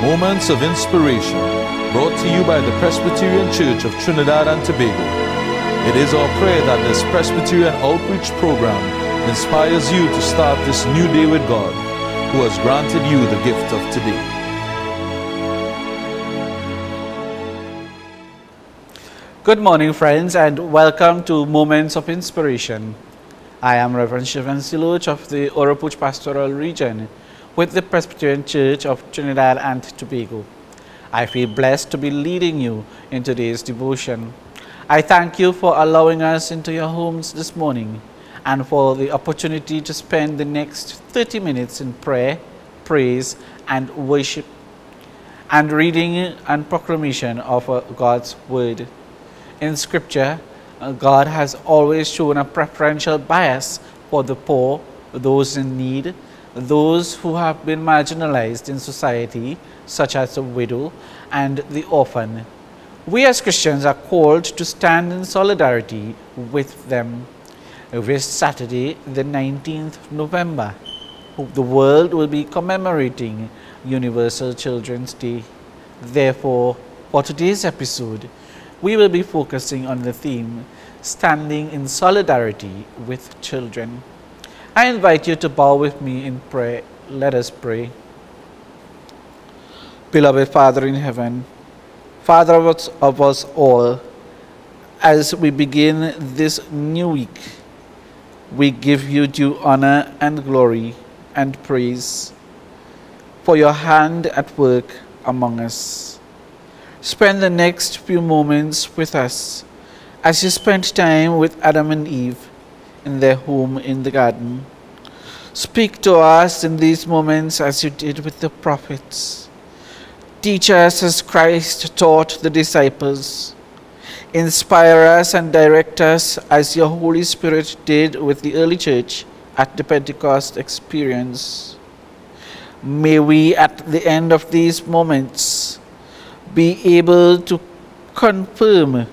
Moments of Inspiration, brought to you by the Presbyterian Church of Trinidad and Tobago. It is our prayer that this Presbyterian outreach program inspires you to start this new day with God, who has granted you the gift of today. Good morning, friends, and welcome to Moments of Inspiration. I am Reverend Shirvan Siloch of the Oropouche Pastoral Region with the Presbyterian Church of Trinidad and Tobago. I feel blessed to be leading you in today's devotion. I thank you for allowing us into your homes this morning and for the opportunity to spend the next 30 minutes in prayer, praise, and worship, and reading and proclamation of uh, God's Word. In Scripture, uh, God has always shown a preferential bias for the poor, those in need, those who have been marginalized in society, such as the widow and the orphan. We as Christians are called to stand in solidarity with them. This Saturday, the 19th November, the world will be commemorating Universal Children's Day. Therefore, for today's episode, we will be focusing on the theme, Standing in Solidarity with Children. I invite you to bow with me in prayer. Let us pray. Beloved Father in heaven, Father of us, all, as we begin this new week, we give you due honor and glory and praise for your hand at work among us. Spend the next few moments with us as you spent time with Adam and Eve in their home in the garden. Speak to us in these moments as you did with the prophets. Teach us as Christ taught the disciples. Inspire us and direct us as your Holy Spirit did with the early church at the Pentecost experience. May we, at the end of these moments, be able to confirm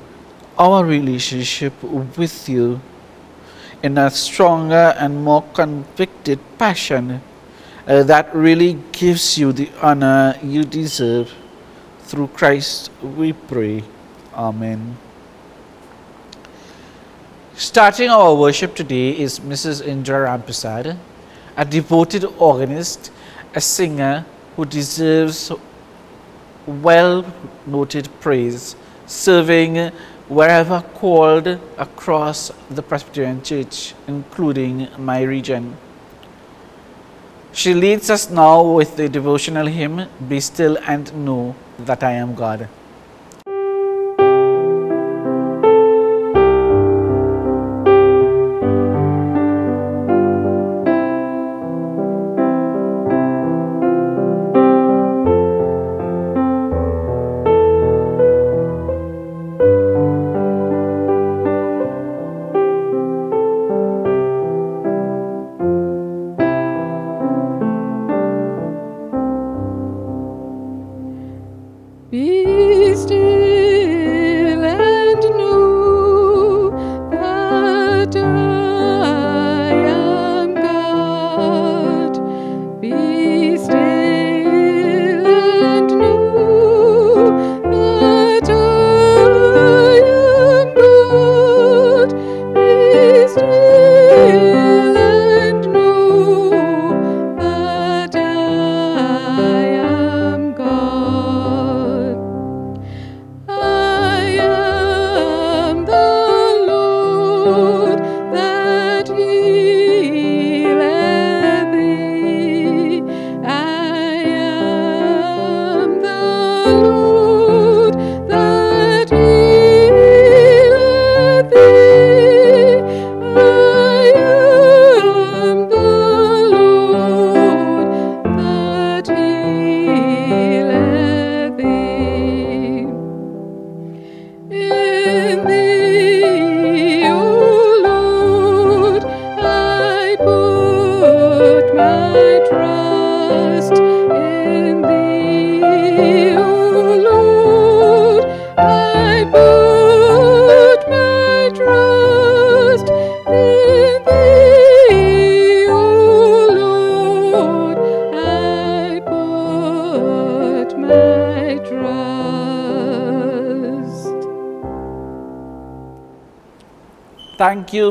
our relationship with you in a stronger and more convicted passion uh, that really gives you the honor you deserve. Through Christ we pray. Amen. Starting our worship today is Mrs. Indra Ramprasad, a devoted organist, a singer who deserves well noted praise, serving wherever called across the Presbyterian Church, including my region. She leads us now with the devotional hymn, Be Still and Know That I Am God. do.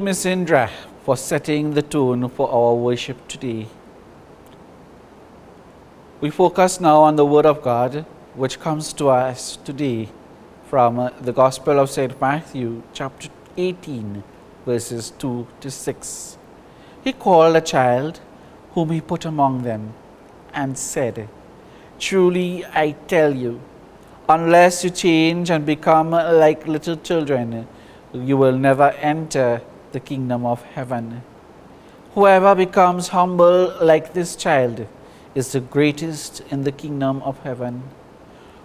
Miss Indra, for setting the tone for our worship today. We focus now on the Word of God, which comes to us today from the Gospel of St. Matthew, chapter 18, verses 2 to 6. He called a child whom he put among them and said, Truly I tell you, unless you change and become like little children, you will never enter the kingdom of heaven. Whoever becomes humble like this child is the greatest in the kingdom of heaven.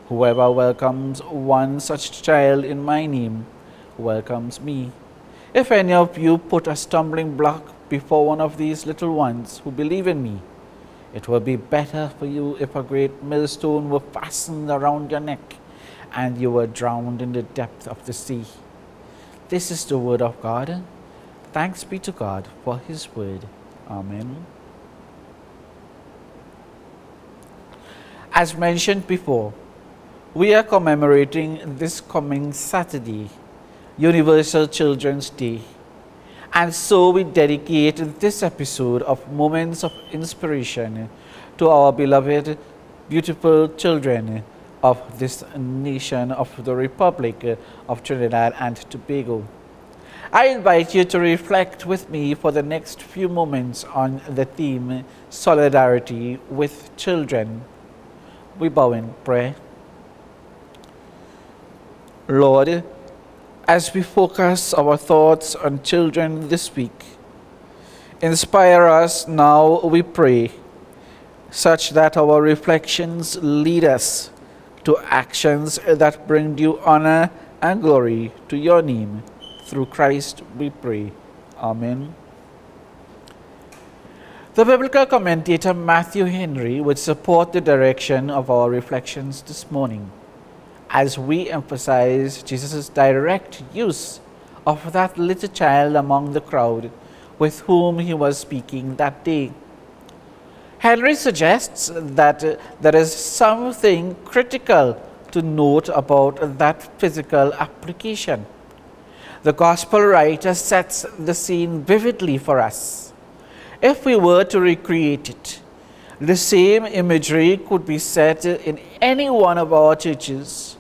Whoever welcomes one such child in my name welcomes me. If any of you put a stumbling block before one of these little ones who believe in me, it will be better for you if a great millstone were fastened around your neck and you were drowned in the depth of the sea. This is the word of God. Thanks be to God for his word. Amen. As mentioned before, we are commemorating this coming Saturday, Universal Children's Day. And so we dedicate this episode of Moments of Inspiration to our beloved, beautiful children of this nation of the Republic of Trinidad and Tobago. I invite you to reflect with me for the next few moments on the theme Solidarity with Children. We bow in prayer. Lord, as we focus our thoughts on children this week, inspire us now, we pray, such that our reflections lead us to actions that bring you honor and glory to your name. Through Christ we pray. Amen. The biblical commentator Matthew Henry would support the direction of our reflections this morning as we emphasize Jesus' direct use of that little child among the crowd with whom he was speaking that day. Henry suggests that there is something critical to note about that physical application. The Gospel writer sets the scene vividly for us. If we were to recreate it, the same imagery could be set in any one of our churches.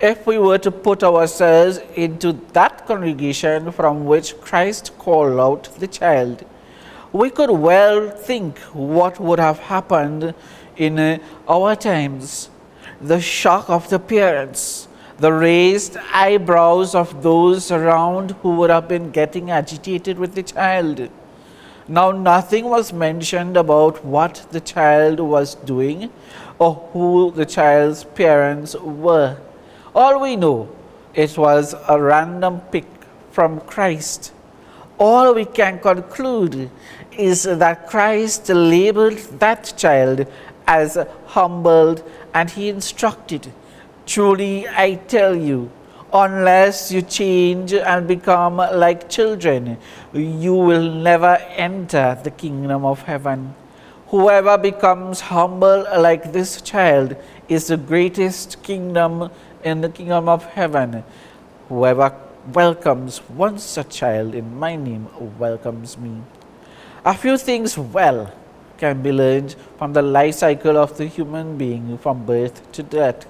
If we were to put ourselves into that congregation from which Christ called out the child, we could well think what would have happened in our times. The shock of the parents, the raised eyebrows of those around who would have been getting agitated with the child. Now, nothing was mentioned about what the child was doing or who the child's parents were. All we know, it was a random pick from Christ. All we can conclude is that Christ labeled that child as humbled and he instructed, Truly I tell you, unless you change and become like children, you will never enter the kingdom of heaven. Whoever becomes humble like this child is the greatest kingdom in the kingdom of heaven. Whoever welcomes one such child in my name welcomes me. A few things well can be learned from the life cycle of the human being from birth to death.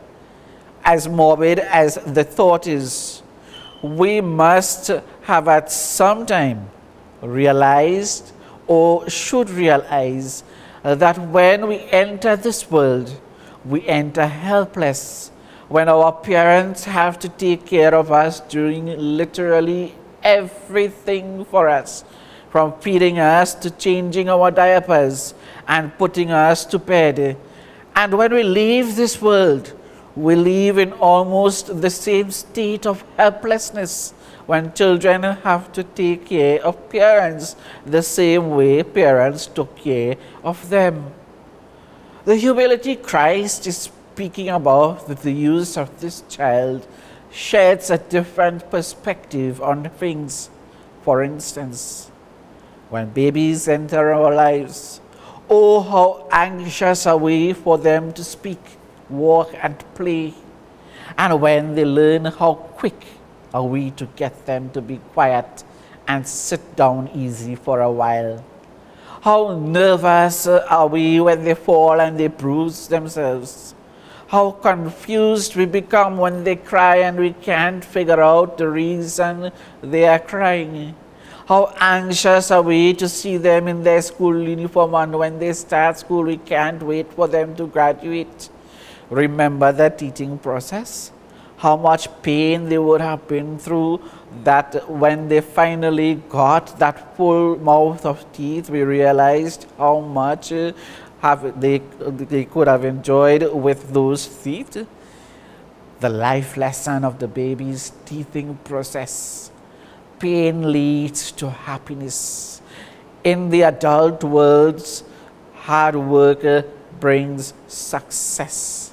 As morbid as the thought is, we must have at some time realized or should realize that when we enter this world, we enter helpless when our parents have to take care of us doing literally everything for us from feeding us to changing our diapers and putting us to bed. And when we leave this world, we live in almost the same state of helplessness when children have to take care of parents the same way parents took care of them. The humility Christ is speaking about with the use of this child sheds a different perspective on things. For instance, when babies enter our lives. Oh, how anxious are we for them to speak, walk, and play. And when they learn how quick are we to get them to be quiet and sit down easy for a while. How nervous are we when they fall and they bruise themselves? How confused we become when they cry and we can't figure out the reason they are crying. How anxious are we to see them in their school uniform and when they start school we can't wait for them to graduate. Remember the teaching process? How much pain they would have been through that when they finally got that full mouth of teeth, we realized how much uh, have they, they could have enjoyed with those teeth. The life lesson of the baby's teething process. Pain leads to happiness. In the adult world, hard work uh, brings success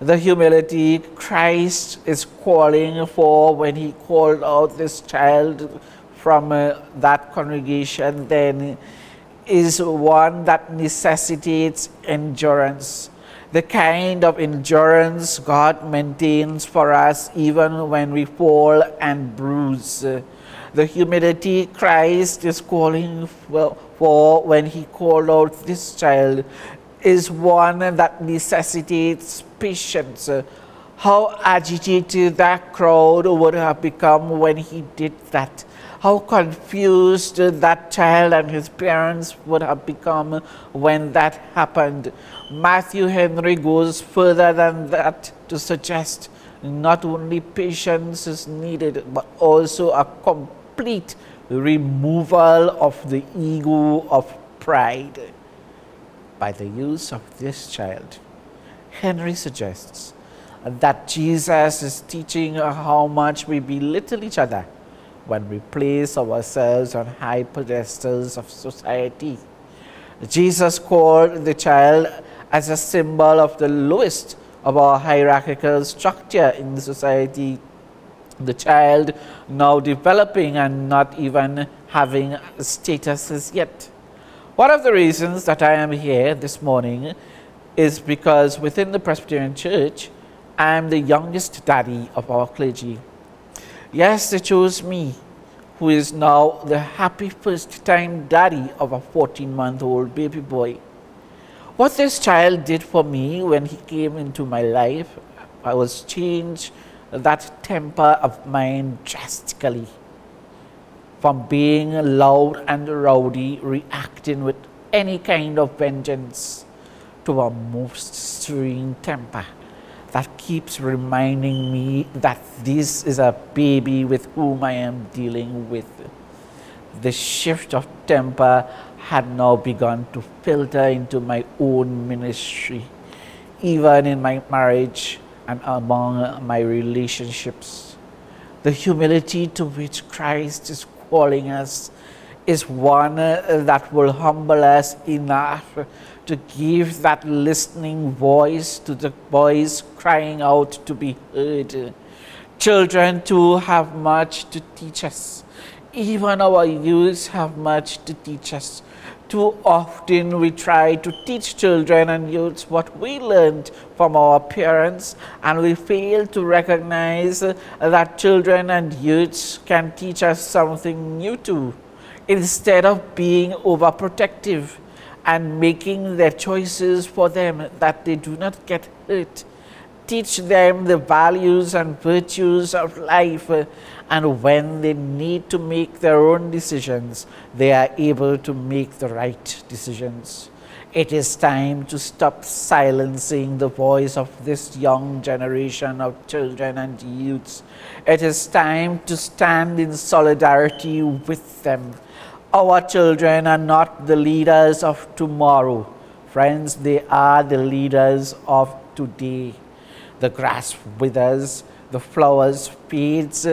the humility Christ is calling for when he called out this child from uh, that congregation then is one that necessitates endurance. The kind of endurance God maintains for us even when we fall and bruise. The humility Christ is calling for, for when he called out this child is one that necessitates patience. How agitated that crowd would have become when he did that. How confused that child and his parents would have become when that happened. Matthew Henry goes further than that to suggest not only patience is needed, but also a complete removal of the ego of pride by the use of this child. Henry suggests that Jesus is teaching how much we belittle each other when we place ourselves on high pedestals of society. Jesus called the child as a symbol of the lowest of our hierarchical structure in the society. The child now developing and not even having statuses yet. One of the reasons that I am here this morning is because within the Presbyterian Church, I am the youngest daddy of our clergy. Yes, they chose me, who is now the happy first time daddy of a 14 month old baby boy. What this child did for me when he came into my life, I was changed that temper of mine drastically from being loud and rowdy, reacting with any kind of vengeance, to a most serene temper that keeps reminding me that this is a baby with whom I am dealing with. The shift of temper had now begun to filter into my own ministry, even in my marriage and among my relationships. The humility to which Christ is calling us is one that will humble us enough to give that listening voice to the voice crying out to be heard. Children too have much to teach us. Even our youths have much to teach us. Too often we try to teach children and youths what we learned from our parents and we fail to recognize that children and youths can teach us something new too. Instead of being overprotective and making their choices for them that they do not get hurt, teach them the values and virtues of life and when they need to make their own decisions, they are able to make the right decisions. It is time to stop silencing the voice of this young generation of children and youths. It is time to stand in solidarity with them. Our children are not the leaders of tomorrow. Friends, they are the leaders of today. The grass withers, the flowers fades,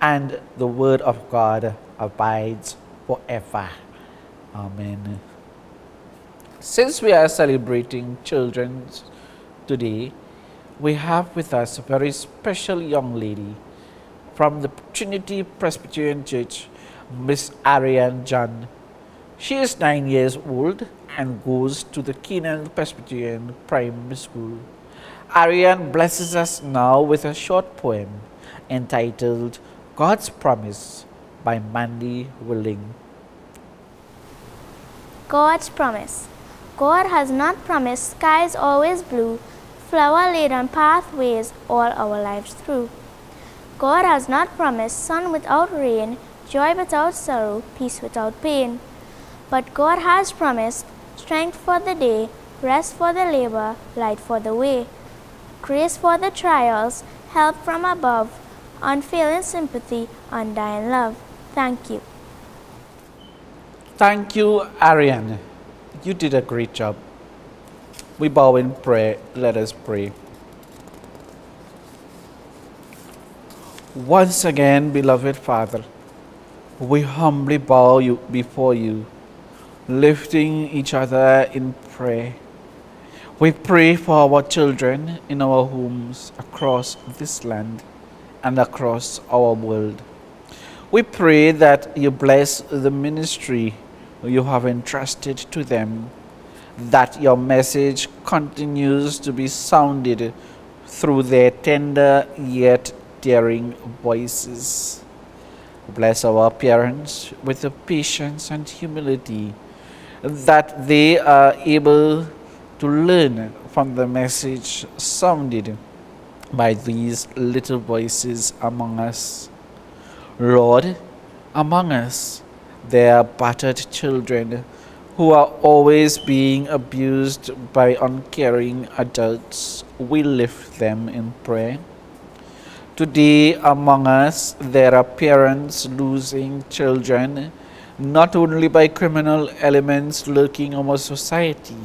and the word of God abides forever. Amen. Since we are celebrating children today, we have with us a very special young lady from the Trinity Presbyterian Church, Miss Ariane John. She is nine years old and goes to the Canaan Presbyterian Primary School. Ariane blesses us now with a short poem entitled God's promise by Mandy Willing. God's promise. God has not promised skies always blue, flower laden pathways all our lives through. God has not promised sun without rain, joy without sorrow, peace without pain. But God has promised strength for the day, rest for the labor, light for the way, grace for the trials, help from above, unfailing sympathy, undying love. Thank you. Thank you, Ariane. You did a great job. We bow in prayer. Let us pray. Once again, beloved Father, we humbly bow you before you, lifting each other in prayer. We pray for our children in our homes across this land and across our world. We pray that you bless the ministry you have entrusted to them, that your message continues to be sounded through their tender yet daring voices. Bless our parents with the patience and humility that they are able to learn from the message sounded by these little voices among us. Lord, among us there are battered children who are always being abused by uncaring adults. We lift them in prayer. Today, among us, there are parents losing children not only by criminal elements lurking in our society,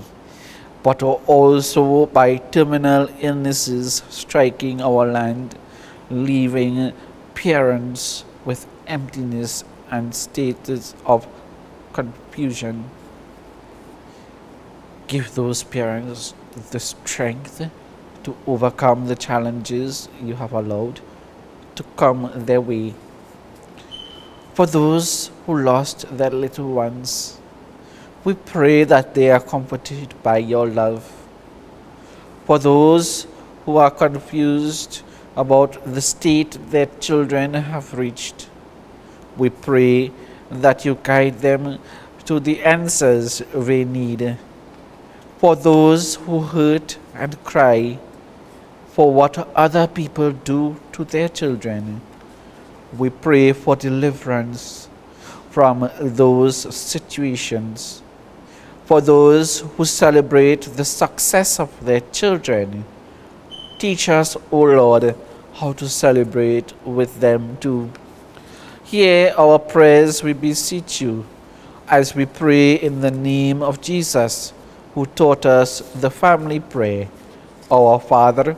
but also by terminal illnesses striking our land, leaving parents with emptiness and states of confusion. Give those parents the strength to overcome the challenges you have allowed to come their way. For those who lost their little ones, we pray that they are comforted by your love. For those who are confused about the state their children have reached, we pray that you guide them to the answers they need. For those who hurt and cry, for what other people do to their children. We pray for deliverance from those situations. For those who celebrate the success of their children, teach us, O Lord, how to celebrate with them too. Hear our prayers, we beseech you, as we pray in the name of Jesus, who taught us the family prayer. Our Father,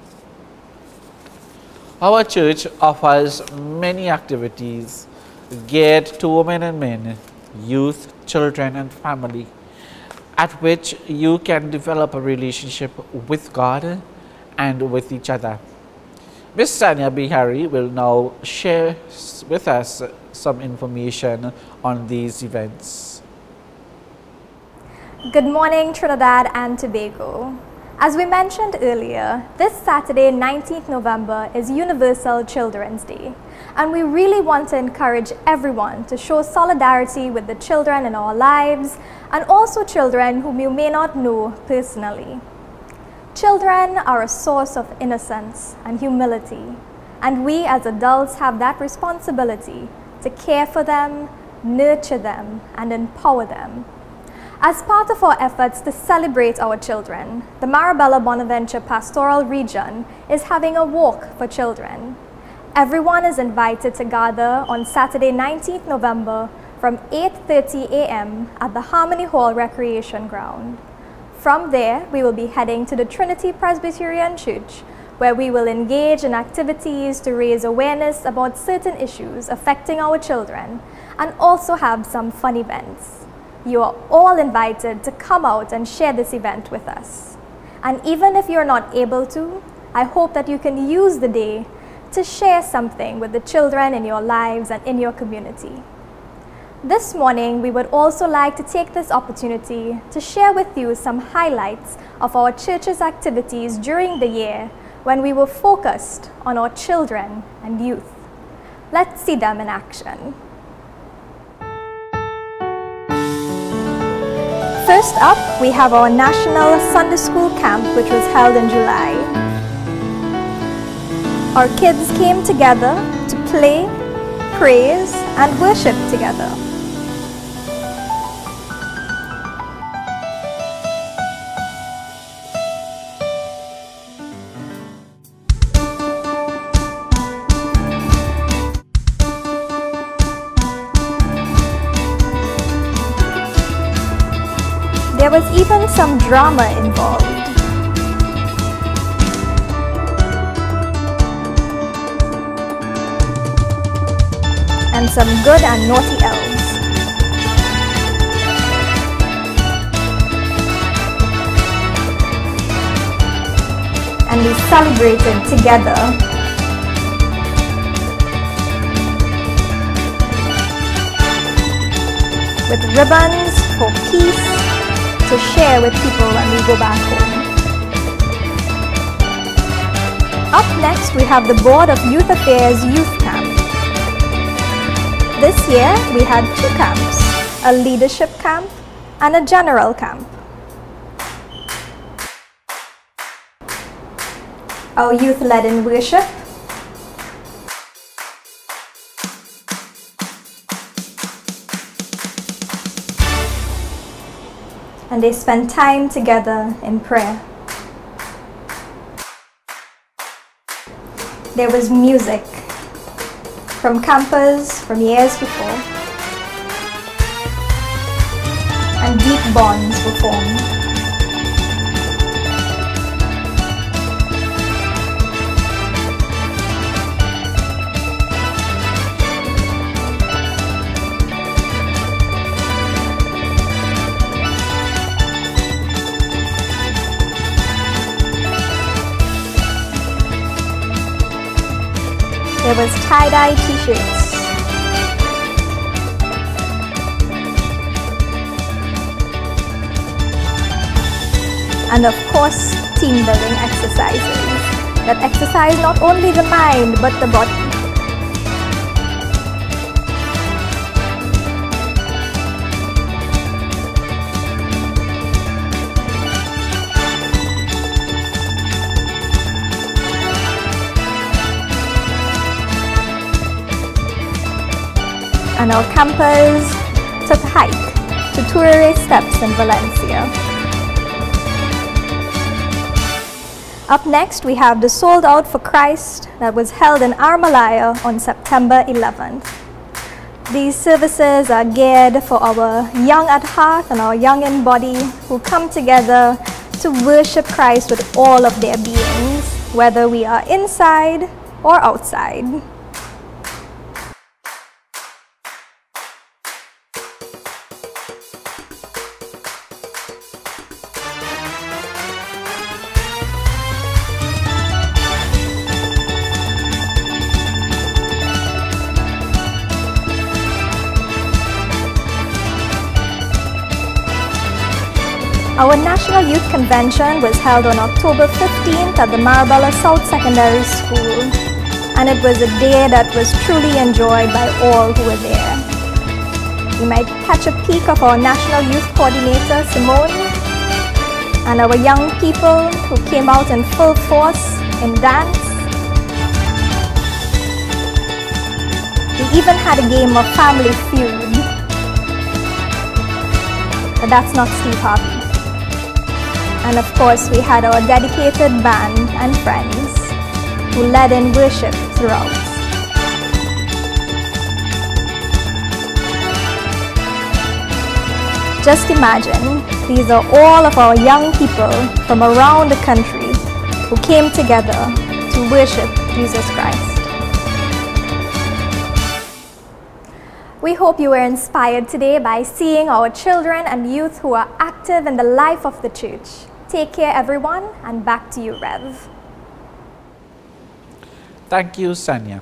Our church offers many activities geared to women and men, youth, children, and family, at which you can develop a relationship with God and with each other. Ms. Sanya Bihari will now share with us some information on these events. Good morning, Trinidad and Tobago. As we mentioned earlier, this Saturday, 19th November, is Universal Children's Day. And we really want to encourage everyone to show solidarity with the children in our lives and also children whom you may not know personally. Children are a source of innocence and humility, and we as adults have that responsibility to care for them, nurture them, and empower them as part of our efforts to celebrate our children, the Marabella Bonaventure Pastoral Region is having a walk for children. Everyone is invited to gather on Saturday 19th November from 8.30 a.m. at the Harmony Hall Recreation Ground. From there, we will be heading to the Trinity Presbyterian Church, where we will engage in activities to raise awareness about certain issues affecting our children and also have some fun events. You are all invited to come out and share this event with us. And even if you're not able to, I hope that you can use the day to share something with the children in your lives and in your community. This morning, we would also like to take this opportunity to share with you some highlights of our church's activities during the year when we were focused on our children and youth. Let's see them in action. First up, we have our National Sunday School Camp, which was held in July. Our kids came together to play, praise, and worship together. There was even some drama involved. And some good and naughty elves. And we celebrated together with ribbons for peace to share with people when we go back home. Up next, we have the Board of Youth Affairs Youth Camp. This year, we had two camps, a leadership camp and a general camp. Our youth led in worship and they spend time together in prayer. There was music from campers from years before, and deep bonds were formed. There was tie-dye t-shirts. And of course, team building exercises that exercise not only the mind but the body. And our campers took a hike to Turure Steps in Valencia. Up next, we have the Sold Out for Christ that was held in Armalaya on September 11th. These services are geared for our young at heart and our young in body who come together to worship Christ with all of their beings, whether we are inside or outside. Convention was held on October 15th at the Marabella South Secondary School, and it was a day that was truly enjoyed by all who were there. You might catch a peek of our National Youth Coordinator, Simone, and our young people who came out in full force in dance. We even had a game of Family Feud, but that's not Steve Harvey. And of course, we had our dedicated band and friends who led in worship throughout. Just imagine, these are all of our young people from around the country who came together to worship Jesus Christ. We hope you were inspired today by seeing our children and youth who are active in the life of the church. Take care, everyone, and back to you, Rev. Thank you, Sanya.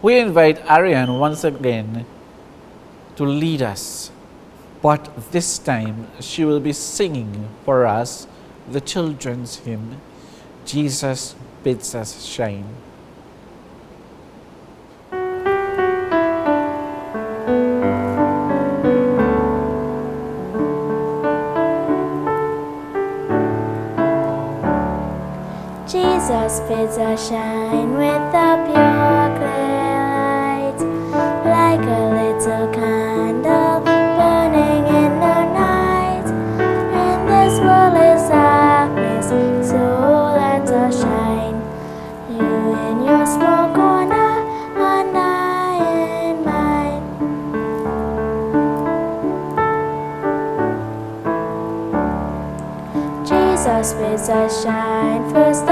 We invite Ariane once again to lead us, but this time she will be singing for us the children's hymn, Jesus Bids Us Shine. Us shine with a pure clear light, like a little candle burning in the night. And this world is darkness, so let us shine. You in your small corner, and I in mine. Jesus bids us shine first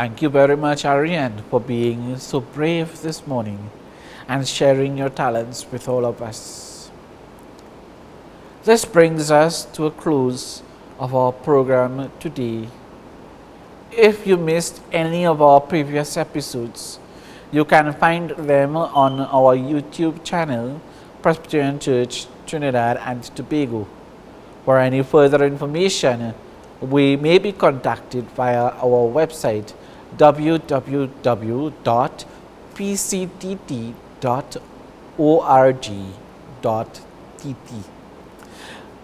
Thank you very much, Ariane, for being so brave this morning and sharing your talents with all of us. This brings us to a close of our program today. If you missed any of our previous episodes, you can find them on our YouTube channel, Presbyterian Church Trinidad and Tobago. For any further information, we may be contacted via our website www.pctt.org.tt.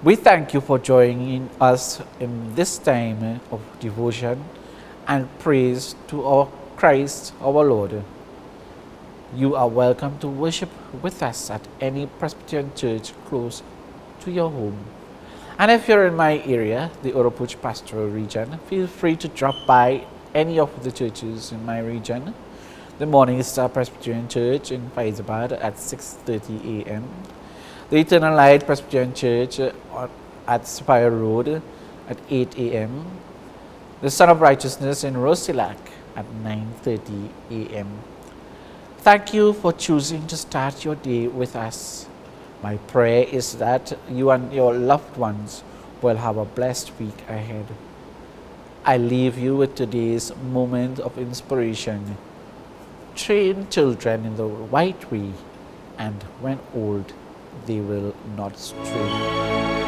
We thank you for joining us in this time of devotion and praise to our Christ our Lord. You are welcome to worship with us at any Presbyterian church close to your home. And if you're in my area, the Oropouche Pastoral Region, feel free to drop by any of the churches in my region. The Morning Star Presbyterian Church in Fyzabad at 6.30 a.m. The Eternal Light Presbyterian Church uh, at Spire Road at 8 a.m. The Son of Righteousness in Rousillac at 9.30 a.m. Thank you for choosing to start your day with us. My prayer is that you and your loved ones will have a blessed week ahead. I leave you with today's moment of inspiration. Train children in the right way, and when old, they will not stray.